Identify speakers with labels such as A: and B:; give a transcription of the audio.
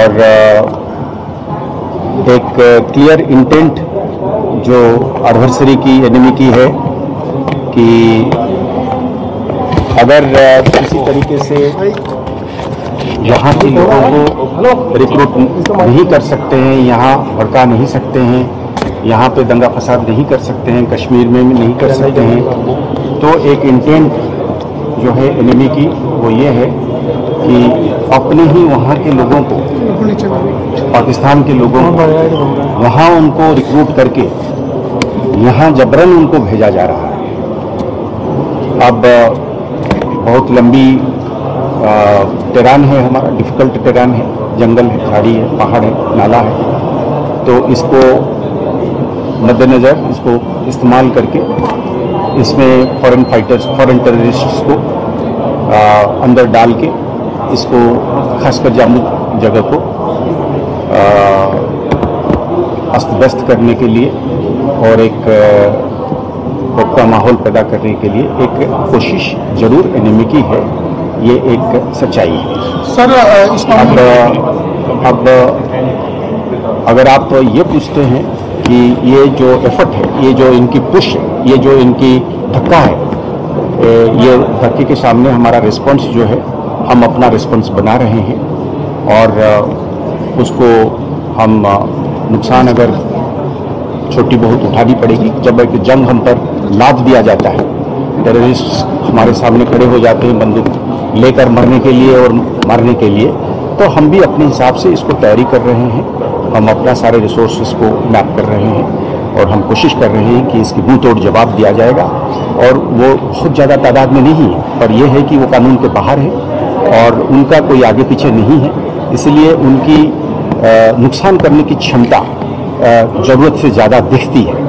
A: और एक clear intent जो एडवर्सरी की एनिमी की है कि अगर किसी तरीके से यहाँ के लोगों को रिक्रूट नहीं कर सकते हैं, यहाँ भड़का नहीं सकते हैं, यहाँ पे दंगा फसाद नहीं कर सकते हैं, कश्मीर में भी नहीं कर सकते हैं तो एक इंटेंट जो है एनिमी की वो ये है कि अपने ही वहाँ के लोगों को पाकिस्तान के लोगों को वहाँ उनको रिक्रूट करके यहाँ जबरन उनको भेजा जा रहा है। अब बहुत लंबी टेरान है हमारा डिफ़िकल्ट टेरान है जंगल है खाड़ी है पहाड़ है नाला है। तो इसको मद्देनज़र इसको इस्तेमाल करके इसमें फॉरेन फाइटर्स फॉरेन टेररिस्ट्स को आ, अंदर डाल के इसको खासकर जामू जगह को अस्त व्यस्त करने के लिए और एक खौफ का माहौल पैदा करने के लिए एक कोशिश ज़रूर एनिमी की है। ये एक सच्चाई है।
B: सर
A: अब अब अगर आप तो ये पूछते हैं कि ये जो एफर्ट है ये जो इनकी पुश है ये जो इनकी धक्का है ये धक्के के सामने हमारा रिस्पांस जो है हम अपना रिस्पांस बना रहे हैं और उसको हम नुकसान अगर छोटी बहुत उठानी पड़ेगी, जब एक जंग हम पर लाद दिया जाता है टेररिस्ट हमारे सामने खड़े हो जाते हैं बंदूक लेकर मरने के लिए और मारने के लिए तो हम भी अपने हिसाब से इसको तैयारी कर रहे हैं। हम अपना सारे रिसोर्सेज को मैप कर रहे हैं और हम कोशिश कर रहे हैं कि इसकी मुँह तोड़ जवाब दिया जाएगा और वो बहुत ज़्यादा तादाद में नहीं है, पर यह है कि वो कानून के बाहर है। और उनका कोई आगे पीछे नहीं है। इसलिए उनकी नुकसान करने की क्षमता ज़रूरत से ज़्यादा दिखती है।